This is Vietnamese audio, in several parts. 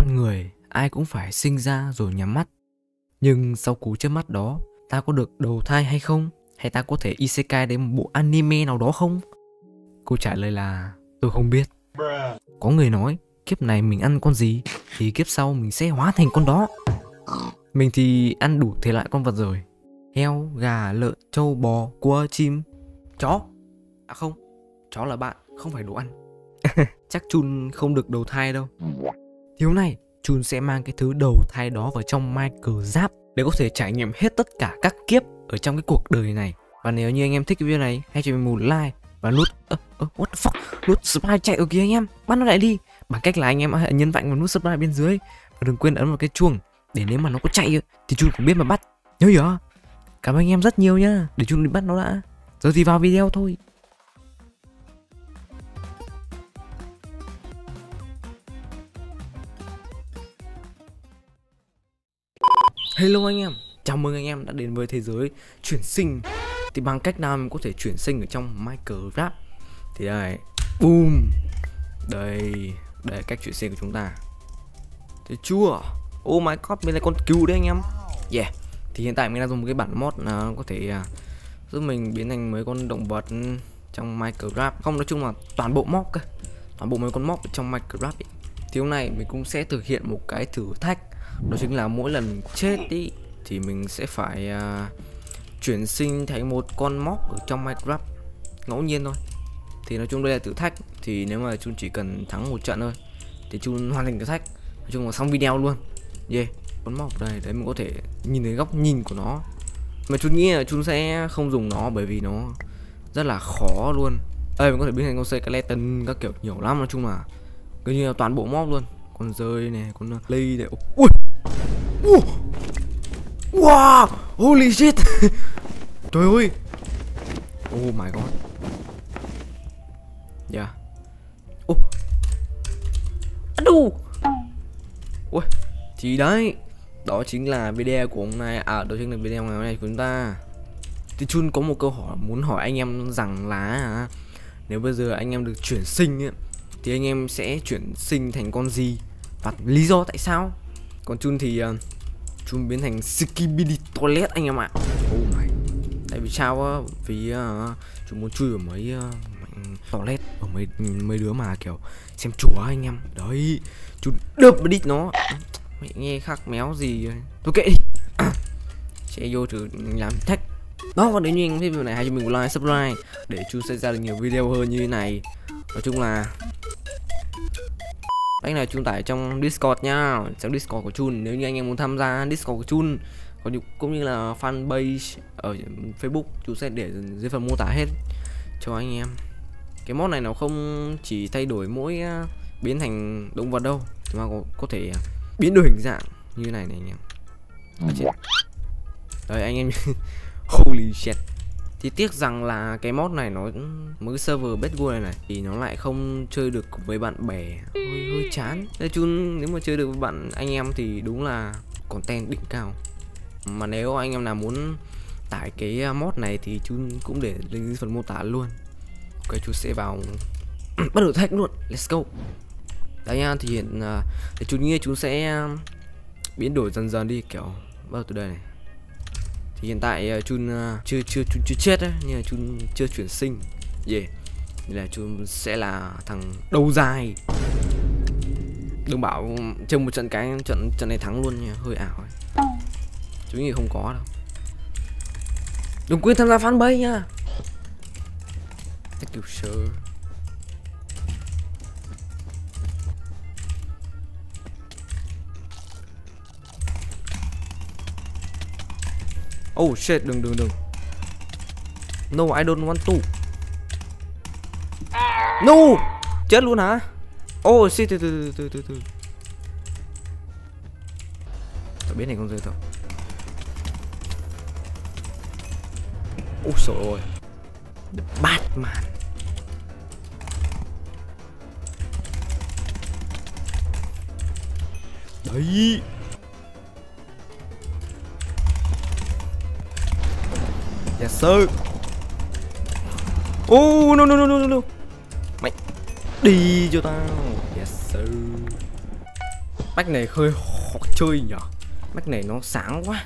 con người ai cũng phải sinh ra rồi nhắm mắt. Nhưng sau cú chớp mắt đó, ta có được đầu thai hay không? Hay ta có thể isekai đến một bộ anime nào đó không? Câu trả lời là tôi không biết. Có người nói kiếp này mình ăn con gì thì kiếp sau mình sẽ hóa thành con đó. Mình thì ăn đủ thể loại con vật rồi. Heo, gà, lợn, trâu, bò, cua, chim, chó. À không, chó là bạn, không phải đồ ăn. Chắc Chun không được đầu thai đâu. Thiếu này, Chun sẽ mang cái thứ đầu thai đó vào trong Michael Giáp để có thể trải nghiệm hết tất cả các kiếp ở trong cái cuộc đời này. Và nếu như anh em thích cái video này, hãy cho mình một like và nút uh, uh, what the fuck? Nút subscribe chạy ở kia anh em bắt nó lại đi. Bằng cách là anh em hãy nhấn mạnh vào nút subscribe bên dưới và đừng quên ấn vào cái chuông để nếu mà nó có chạy thì chun cũng biết mà bắt. Nhớ chưa? Cảm ơn anh em rất nhiều nhá để chun đi bắt nó đã. Giờ thì vào video thôi. Hello anh em, chào mừng anh em đã đến với thế giới chuyển sinh. Thì bằng cách nào mình có thể chuyển sinh ở trong Minecraft? Thì đây, boom. Đây, đây là cách chuyển sinh của chúng ta. Thấy chưa? Oh my god, mình là con cứu đấy anh em. Yeah, thì hiện tại mình đang dùng một cái bản mod nó có thể à, giúp mình biến thành mấy con động vật trong Minecraft. Không, nói chung là toàn bộ mod cơ. Toàn bộ mấy con mod trong Minecraft ấy. Thì hôm nay mình cũng sẽ thực hiện một cái thử thách. Đó chính là mỗi lần chết đi thì mình sẽ phải uh, chuyển sinh thành một con móc ở trong Minecraft. Ngẫu nhiên thôi. Thì nói chung đây là thử thách. Thì nếu mà chun chỉ cần thắng một trận thôi thì chun hoàn thành thử thách. Nói chung là xong video luôn. Yeah con móc đây đấy mình có thể nhìn thấy góc nhìn của nó. Mà chun nghĩ là chun sẽ không dùng nó bởi vì nó rất là khó luôn. Đây mình có thể biến thành con skeleton các kiểu nhiều lắm. Nói chung là gần như là toàn bộ mob luôn. Con rơi này con ờ, lây này. Ui. Wow. Holy shit. Trời ơi. Oh my god. Yeah. Oh. Adu, ui. Thì đấy đó chính là video của hôm nay. À đó chính là video ngày hôm nay của chúng ta. Thì chun có một câu hỏi muốn hỏi anh em rằng là nếu bây giờ anh em được chuyển sinh ấy, thì anh em sẽ chuyển sinh thành con gì? Và lý do tại sao? Còn chun thì uh, chun biến thành skibidi toilet anh em ạ. Oh my. Tại vì sao á? Vì uh, chúng muốn chui vào mấy uh, toilet ở mấy mấy đứa mà kiểu xem chùa anh em. Đấy chun đập vào đít nó. Mẹ nghe khác méo gì tôi kệ đi. Sẽ vô thử làm thách. Đó và nếu như anh thấy video này hãy cho mình một like subscribe để chú sẽ ra được nhiều video hơn như thế này nói chung là anh này chun tải trong Discord nha trong Discord của chun. Nếu như anh em muốn tham gia Discord của chun còn cũng như là fanpage ở Facebook chú sẽ để dưới phần mô tả hết cho anh em. Cái mod này nó không chỉ thay đổi mỗi biến thành động vật đâu mà có, có thể biến đổi hình dạng như này này anh em. Đấy anh em holy shit thì tiếc rằng là cái mod này nó mới server Bedwars này này thì nó lại không chơi được với bạn bè. Hơi hơi chán. Nói chung nếu mà chơi được với bạn anh em thì đúng là content đỉnh cao. Mà nếu anh em nào muốn tải cái à, mod này thì chú cũng để link phần mô tả luôn. Ok chú sẽ vào bắt đầu thách luôn. Let's go. Đấy nha thì hiện uh, thì chú nghĩ chú sẽ biến đổi dần dần đi kiểu bắt đầu từ đây này thì hiện tại uh, chun uh, chưa chưa chun chưa chết ấy nhưng mà chun chưa chuyển sinh. Yeah. Nên là chun sẽ là thằng đầu dài. Đừng bảo chơi một trận cái trận trận này thắng luôn nha hơi ảo ấy. Chú nghĩ không có đâu. Đừng quên tham gia fanpage nha. Thank you sir. Oh shit, đừng đừng đừng. No, I don't want to. No! Chết luôn hả? Oh shit, từ từ từ từ từ. Tao biết này con rơi tao. Ôi trời ơi. The Batman. Đấy. Yes sir Oh no no no no no. Mày Đi cho tao. Yes sir. Bác này hơi khó chơi nhở bác này nó sáng quá.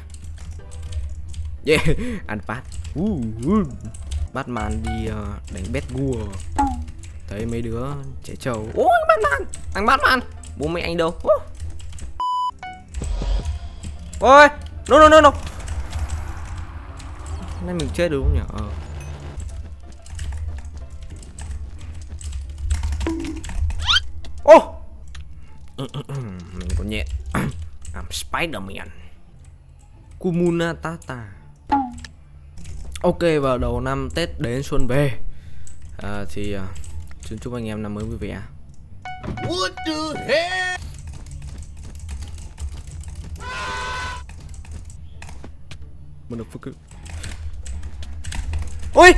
Yeah, ăn phát uh, uh. Batman đi uh, đánh bét gua Thấy mấy đứa trẻ trâu. Ôi Batman, thằng Batman. Bố mẹ anh đâu? Uh. Ôi, no no no no. Nay mình chết được không nhỉ? Ờ. Ô! Oh! Mình có nhẹ. I'm Spider-Man. Kumuna Tata Ok vào đầu năm Tết đến xuân về. À, Thì uh, xin chúc anh em năm mới vui vẻ. What the hell? Motherfucker ui.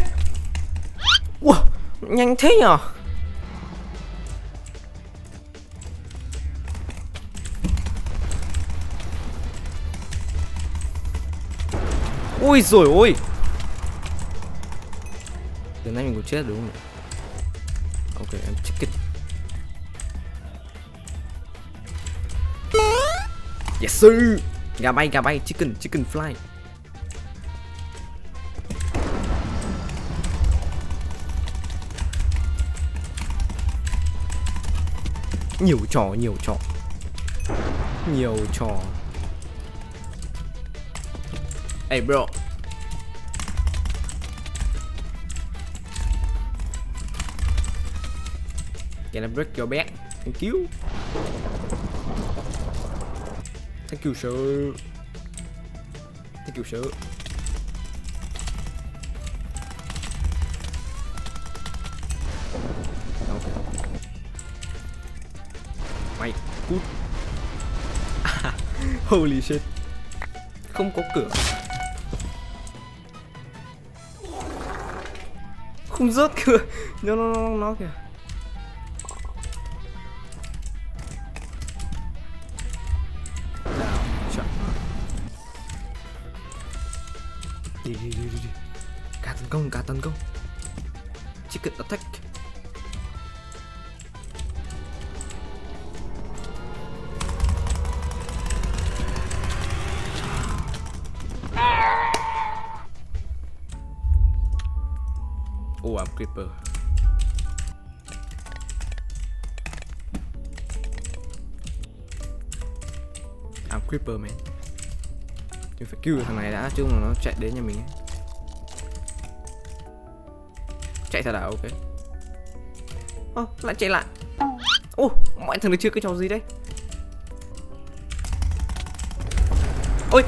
Wow, nhanh thế nhở? Ui rồi ôi. Từ nay mình cũng chết đúng không Ok em chicken Yes sir. Gà bay gà bay chicken chicken fly. Nhiều trò nhiều trò. Nhiều trò. Hey bro. Can I break your back? Thank you. Thank you, sir. Thank you, sir. Mày, cút. Holy shit. Không có cửa. Không rớt cửa. Nó nó nó nó kìa. Đi đi đi đi cả tấn công, cả tấn công. Chicken attack Oh, ám creeper. ám creeper man. Mình phải cứu thằng này đã chứ mà nó chạy đến nhà mình ấy. Chạy thật là ok oh, lại chạy lại Ô oh, mọi thằng nó chưa cái trò gì đấy Ôi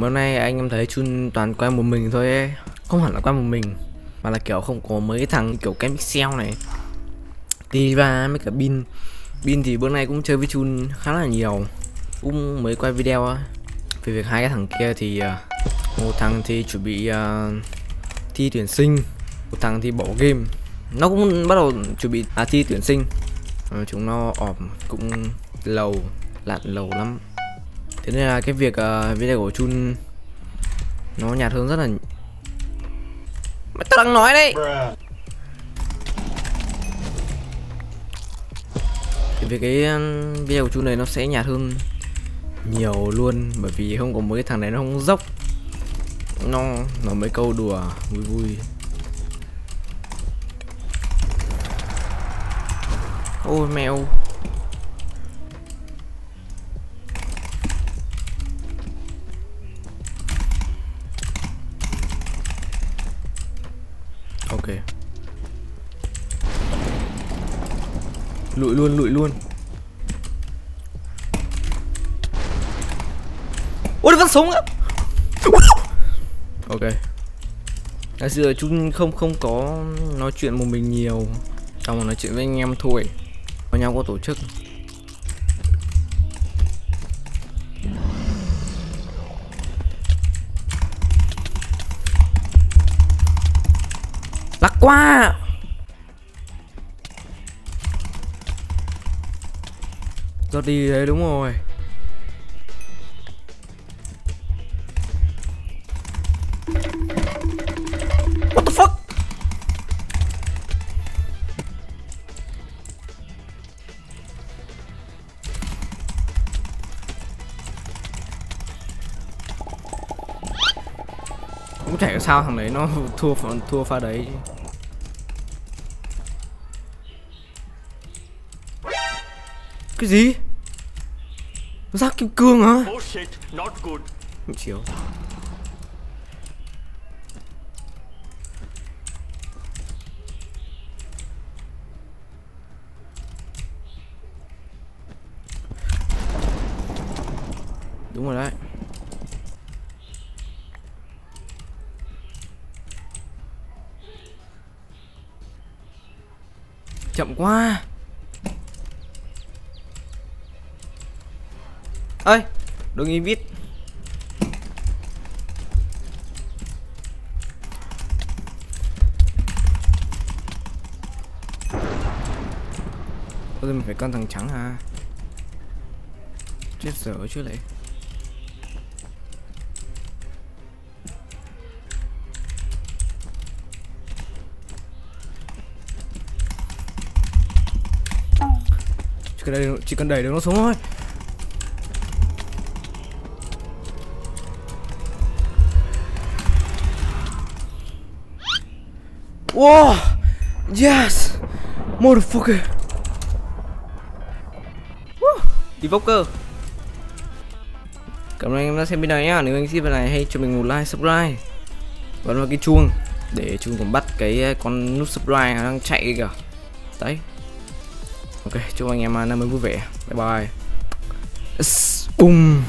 mới nay anh em thấy Chun toàn quay một mình thôi ấy. Không hẳn là quay một mình Mà là kiểu không có mấy thằng kiểu cái pixel này. Đi ra mấy cả pin Bin thì bữa nay cũng chơi với Chun khá là nhiều. Cũng mới quay video á. Về việc hai cái thằng kia thì à, Một thằng thì chuẩn bị uh, thi tuyển sinh Một thằng thì bỏ game. Nó cũng bắt đầu chuẩn bị à, thi tuyển sinh. Uh, Chúng nó ọp cũng lầu Lặn lầu lắm. Thế nên là cái việc uh, video của Chun Nó nhạt hơn rất là Mày tao đang nói đấy. Thì về cái video của Chun này nó sẽ nhạt hơn nhiều luôn bởi vì không có mấy thằng này nó không dốc. Nó nó mấy câu đùa vui vui. Ôi mèo. Lụi luôn lụi luôn. Ôi vẫn sống á. Ok. Đã giờ chúng không không có nói chuyện một mình nhiều. Xong nói chuyện với anh em thôi. Có nhau có tổ chức. Lắc quá. Giọt đi đấy đúng rồi. What the fuck? Cũng chả sao thằng đấy nó thua thua pha đấy cái gì? Giác kim cương hả? Chiếu đúng rồi đấy. Chậm quá ơi đừng im vít Ôi, mình phải con thằng trắng à Chết dở chứ lại? Chỉ cần đẩy chỉ cần đẩy được nó xuống thôi. Wow yes. Motherfucker. Evoker Cảm ơn anh em đã xem video nhá. Nếu anh thích video này hãy cho mình một like, subscribe. Và vào cái chuông Để chúng còn bắt cái con nút subscribe đang chạy kìa Đấy. Ok chúc anh em năm mới vui vẻ. Bye bye. Boom